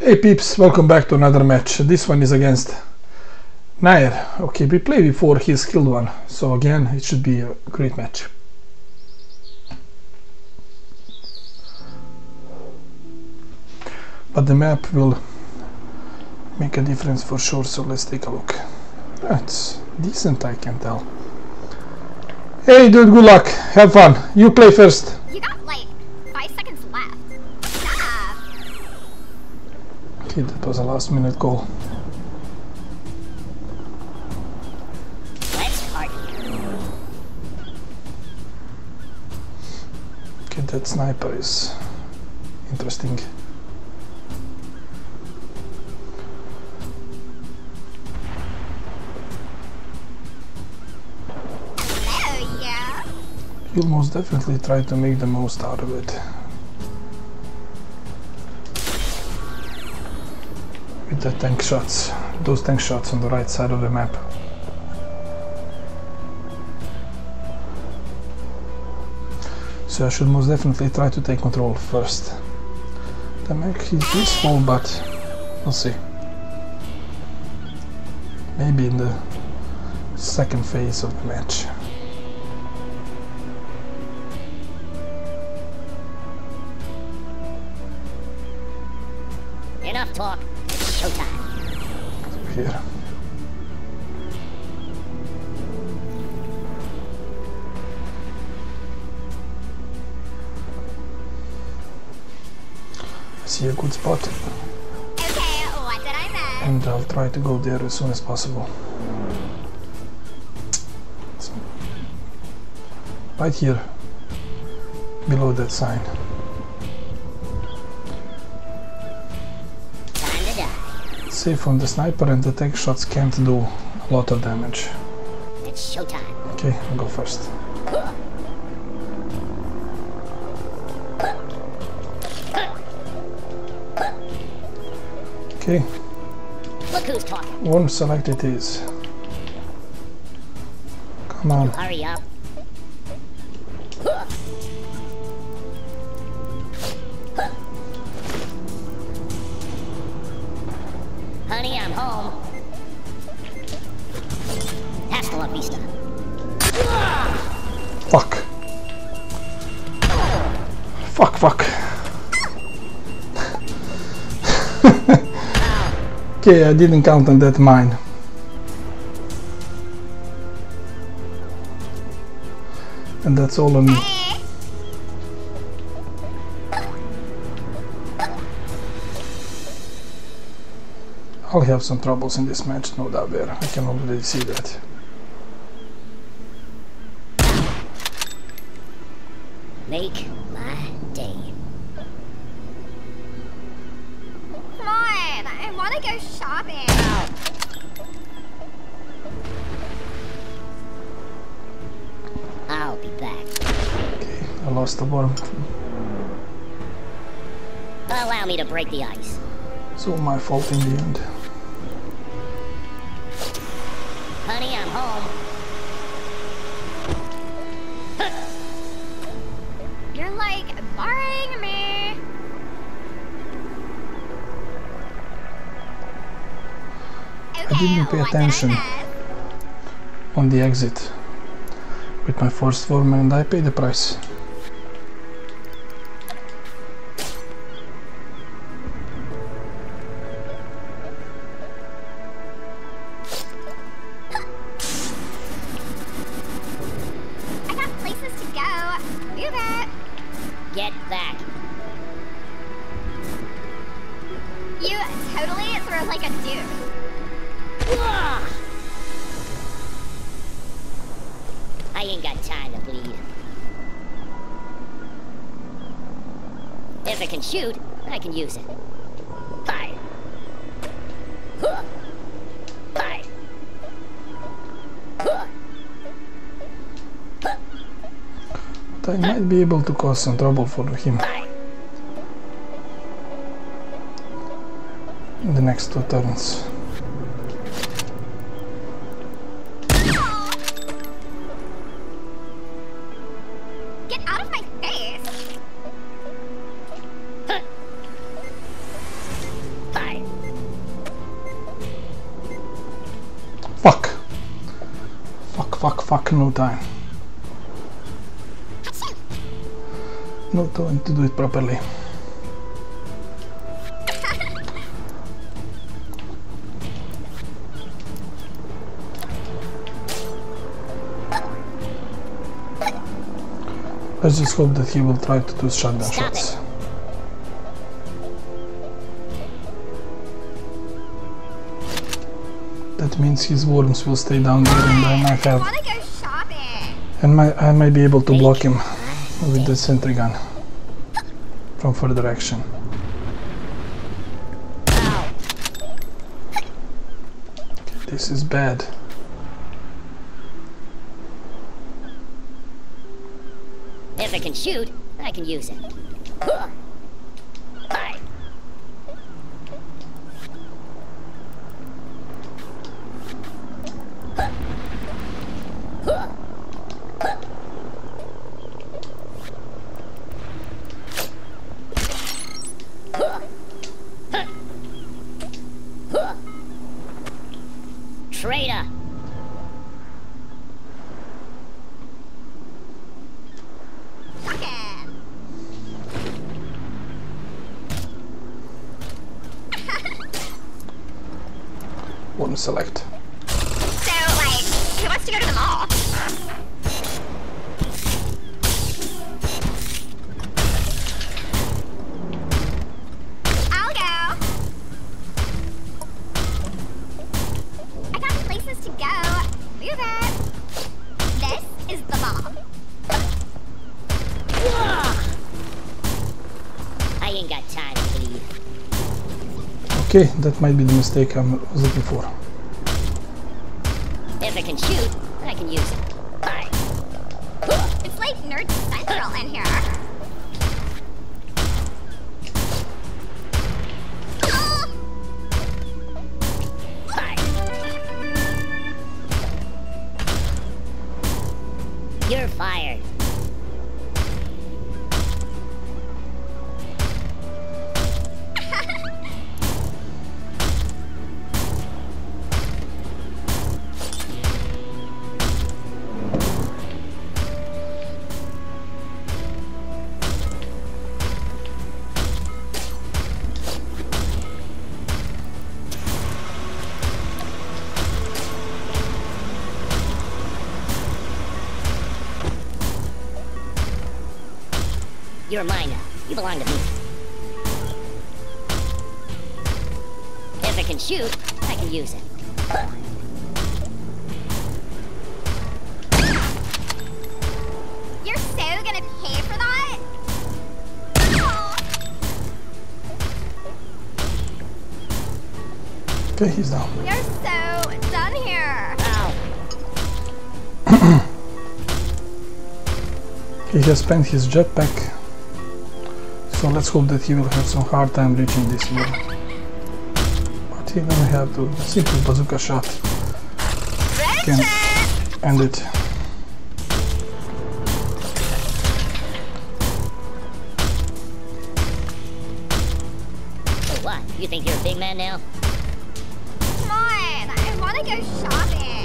Hey peeps, welcome back to another match. This one is against Naer. Okay, we played before his skilled one, so again it should be a great match. But the map will make a difference for sure, so let's take a look. That's decent, I can tell. Hey dude, good luck. Have fun. You play first. You got like five seconds left. Okay, that was a last minute goal. Okay, that sniper is interesting. You'll most definitely try to make the most out of it. The tank shots, those tank shots on the right side of the map. So I should most definitely try to take control first. The mech is useful, but we'll see. Maybe in the second phase of the match. Enough talk. Here. I see a good spot Okay, and I'll try to go there as soon as possible. So, right here, below that sign. Die. From the sniper and the tank shots can't do a lot of damage. It's showtime. Okay, I'll go first. Okay, Look who's talking. one select it is. Come on. Hurry up. Fuck, fuck. okay, I didn't count on that mine. And that's all on me. I'll have some troubles in this match, no doubt there. I can already see that. Make on, I want to go shopping. I'll be back. Okay, I lost the bottom. Allow me to break the ice. It's all my fault in the end. Honey, I'm home. Didn't pay attention on the exit with my first form and I paid the price. If it can shoot, I can use it. Hi. Huh. Hi. Huh. I might be able to cause some trouble for him in the next two turns. Get out of my Fuck, fuck, fuck, no time. Not going to do it properly. Let's just hope that he will try to do shotgun Stop shots. That means his worms will stay down there and I might have want to go shopping. and my, I might be able to block him with the sentry gun from further action. This is bad. If it can shoot, I can use it. Huh. Hi. Huh. Huh. Huh. Huh. Huh. Huh. Traitor! Fucking. One select. So, like, who wants to go to the mall? I'll go. I got places to go. Move it. This is the mall. I ain't got time to bleed. Okay, that might be the mistake I was looking for. I can use it. Hi. It's like Nerd Central in here. You're mine now. You belong to me. If it can shoot, I can use it. you're so gonna pay for that? Okay, he's down. you're so done here. Ow. He has spent his jetpack. So let's hope that he will have some hard time reaching this wall. But he gonna have to simple bazooka shot can end it. So what? You think you're a big man now? Come on, I want to go shopping.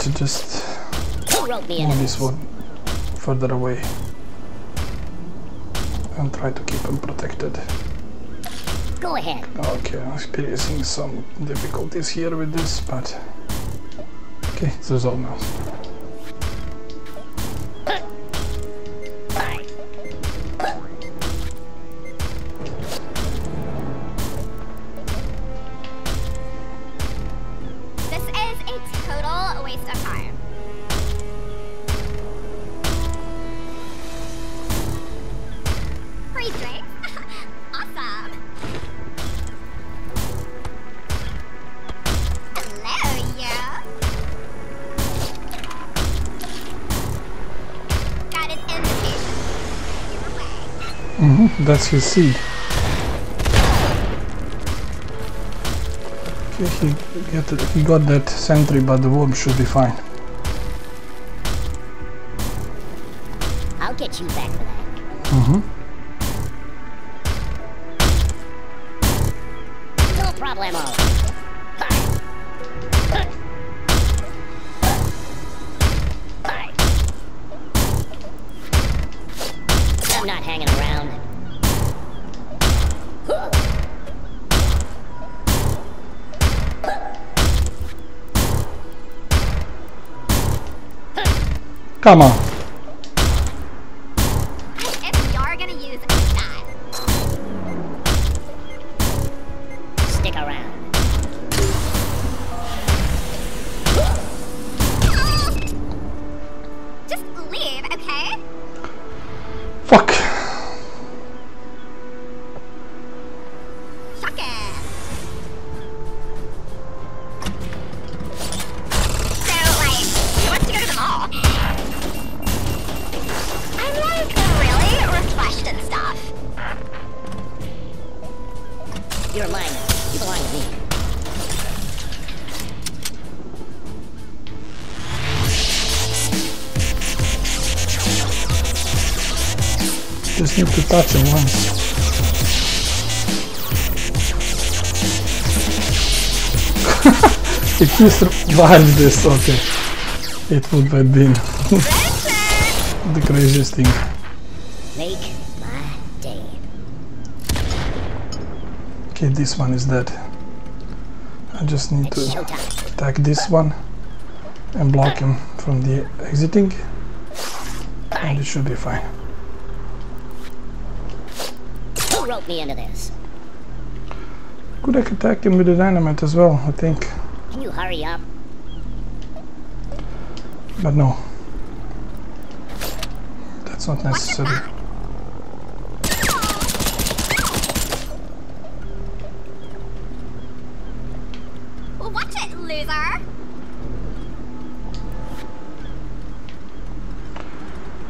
To do a lot to just Who wrote me in move this one further away and try to keep him protected. Go ahead. Okay, I'm experiencing some difficulties here with this, but okay, it's resolved now. waste of time. Free awesome! Mm-hmm, that's your seat. He, get, he got that sentry, but the worm should be fine. I'll get you back. Mm-hmm. Come on. Just need to touch him once. if you survive this, okay. It would have been the craziest thing. Make my day. Okay, this one is dead. I just need It's to showtime. attack this one and block him from the exiting and it should be fine. Roped me into this? Could I attack him with the dynamite as well, I think. Can you hurry up? But no. That's not necessary. Well, watch it, loser.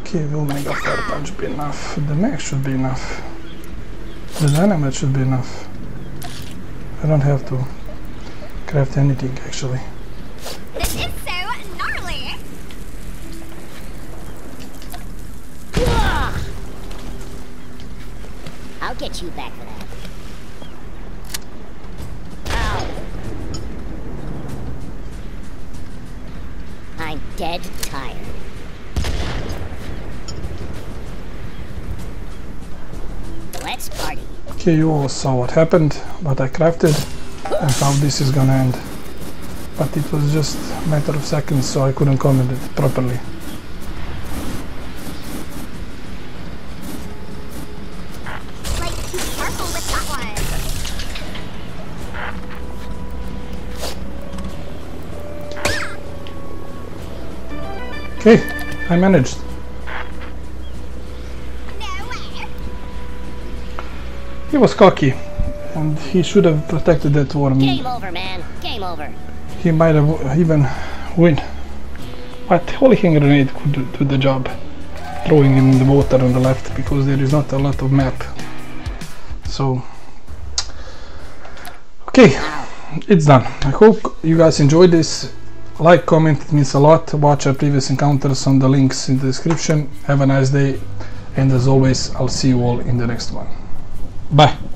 Okay, will Mega Fire Punch be enough? The max should be enough. The dynamite should be enough. I don't have to craft anything actually. This is so gnarly. I'll get you back for that. Ow. I'm dead you all saw what happened, what I crafted, and how this is gonna end. But it was just a matter of seconds, so I couldn't comment it properly. Like, be careful with that one. Okay, I managed. He was cocky, and he should have protected that worm. Game over, man. Game over. He might have even win. But Holy Hand Grenade could do- do the job. Throwing him in the water on the left because there is not a lot of map. So Okay, it's done. I hope you guys enjoyed this. Like, comment, it means a lot. Watch our previous encounters on the links in the description. Have a nice day and as always I'll see you all in the next one. Bye.